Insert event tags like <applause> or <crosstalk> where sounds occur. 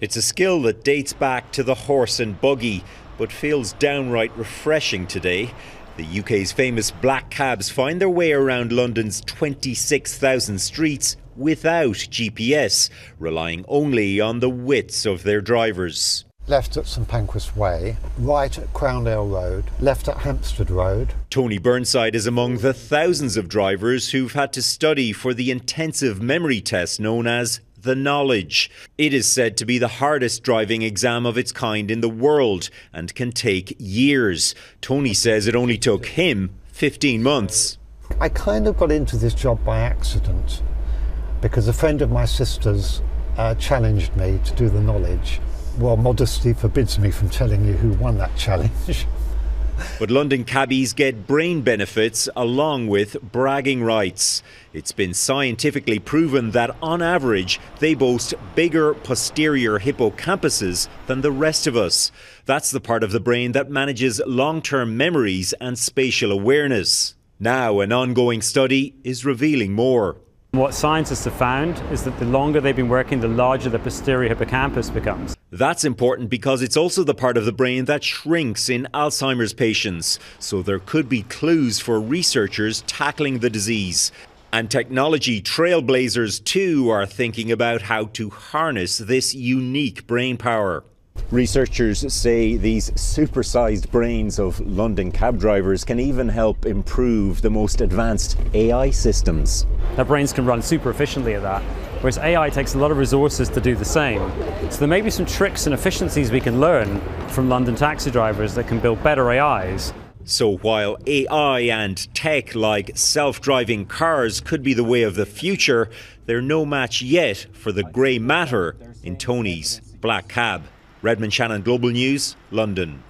It's a skill that dates back to the horse and buggy, but feels downright refreshing today. The UK's famous black cabs find their way around London's 26,000 streets without GPS, relying only on the wits of their drivers. Left at St Pancras Way, right at Crowndale Road, left at Hampstead Road. Tony Burnside is among the thousands of drivers who've had to study for the intensive memory test known as the knowledge. It is said to be the hardest driving exam of its kind in the world and can take years. Tony says it only took him 15 months. I kind of got into this job by accident because a friend of my sister's uh, challenged me to do the knowledge. Well, modesty forbids me from telling you who won that <laughs> challenge. But London cabbies get brain benefits along with bragging rights. It's been scientifically proven that on average they boast bigger posterior hippocampuses than the rest of us. That's the part of the brain that manages long term memories and spatial awareness. Now, an ongoing study is revealing more. What scientists have found is that the longer they've been working, the larger the posterior hippocampus becomes. That's important because it's also the part of the brain that shrinks in Alzheimer's patients. So there could be clues for researchers tackling the disease. And technology trailblazers too are thinking about how to harness this unique brain power. Researchers say these supersized brains of London cab drivers can even help improve the most advanced AI systems. Their brains can run super efficiently at that, whereas AI takes a lot of resources to do the same. So there may be some tricks and efficiencies we can learn from London taxi drivers that can build better AIs. So while AI and tech like self driving cars could be the way of the future, they're no match yet for the grey matter in Tony's black cab. Redmond Shannon Global News, London.